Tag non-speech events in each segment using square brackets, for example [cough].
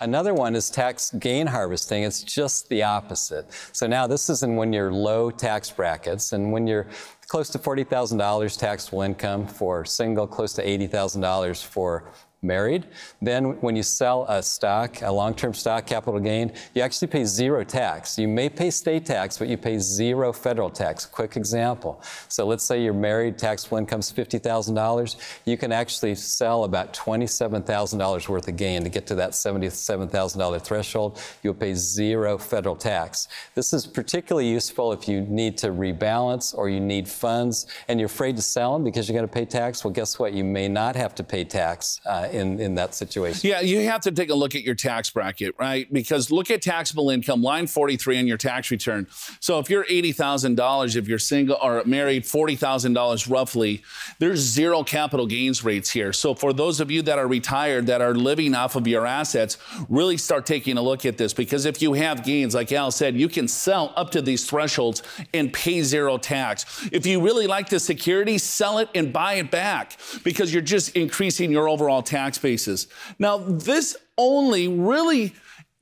Another one is tax gain harvesting. It's just the opposite. So now this is in when you're low tax brackets and when you're close to $40,000 taxable income for single, close to $80,000 for married. Then when you sell a stock, a long-term stock capital gain, you actually pay zero tax. You may pay state tax, but you pay zero federal tax. Quick example. So let's say you're married, taxable income's $50,000. You can actually sell about $27,000 worth of gain to get to that $77,000 threshold. You'll pay zero federal tax. This is particularly useful if you need to rebalance or you need funds and you're afraid to sell them because you're going to pay tax. Well, guess what? You may not have to pay tax uh, in, in that situation. Yeah, you have to take a look at your tax bracket, right? Because look at taxable income, line 43 on your tax return. So if you're $80,000, if you're single or married, $40,000 roughly, there's zero capital gains rates here. So for those of you that are retired, that are living off of your assets, really start taking a look at this because if you have gains, like Al said, you can sell up to these thresholds and pay zero tax. If you really like the security, sell it and buy it back because you're just increasing your overall tax tax basis. Now, this only really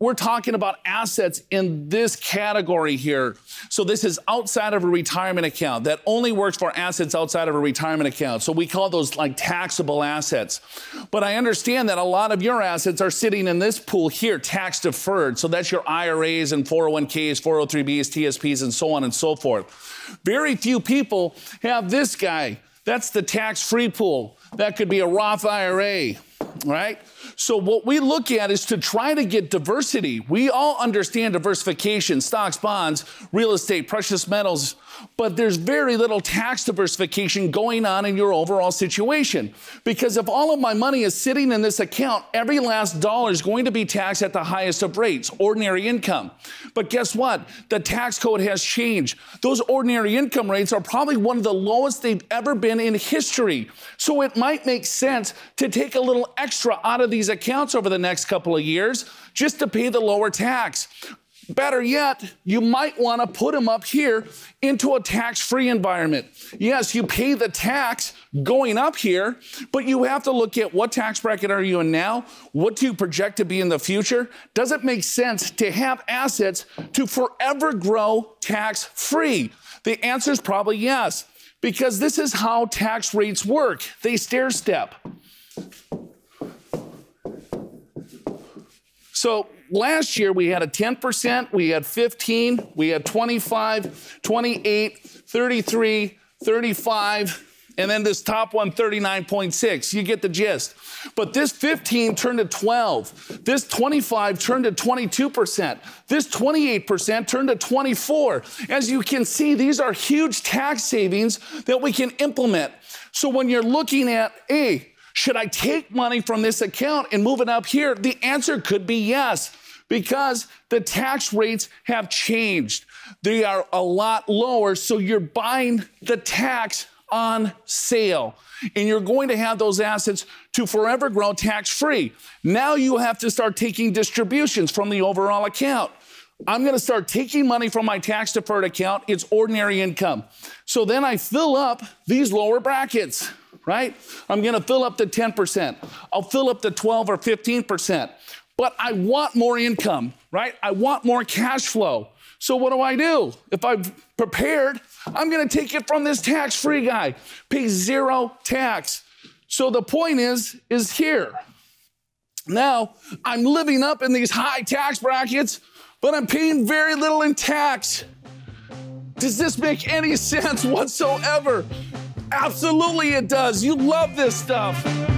we're talking about assets in this category here. So this is outside of a retirement account. That only works for assets outside of a retirement account. So we call those like taxable assets. But I understand that a lot of your assets are sitting in this pool here, tax deferred. So that's your IRAs and 401ks, 403bs, TSPs, and so on and so forth. Very few people have this guy. That's the tax-free pool. That could be a Roth IRA right? So what we look at is to try to get diversity. We all understand diversification, stocks, bonds, real estate, precious metals, but there's very little tax diversification going on in your overall situation. Because if all of my money is sitting in this account, every last dollar is going to be taxed at the highest of rates, ordinary income. But guess what? The tax code has changed. Those ordinary income rates are probably one of the lowest they've ever been in history. So it might make sense to take a little extra out of these accounts over the next couple of years just to pay the lower tax. Better yet, you might want to put them up here into a tax free environment. Yes, you pay the tax going up here, but you have to look at what tax bracket are you in now? What do you project to be in the future? Does it make sense to have assets to forever grow tax free? The answer is probably yes, because this is how tax rates work. They stair step. So last year we had a 10%, we had 15, we had 25, 28, 33, 35, and then this top one, 39.6. You get the gist. But this 15 turned to 12. This 25 turned to 22%. This 28% turned to 24. As you can see, these are huge tax savings that we can implement. So when you're looking at, hey, should I take money from this account and move it up here? The answer could be yes, because the tax rates have changed. They are a lot lower, so you're buying the tax on sale. And you're going to have those assets to forever grow tax free. Now you have to start taking distributions from the overall account. I'm going to start taking money from my tax deferred account. It's ordinary income. So then I fill up these lower brackets right? I'm going to fill up the 10%. I'll fill up the 12 or 15%. But I want more income, right? I want more cash flow. So what do I do? If I've prepared, I'm going to take it from this tax-free guy, pay zero tax. So the point is, is here. Now, I'm living up in these high tax brackets, but I'm paying very little in tax. Does this make any [laughs] sense whatsoever? Absolutely, it does. You love this stuff.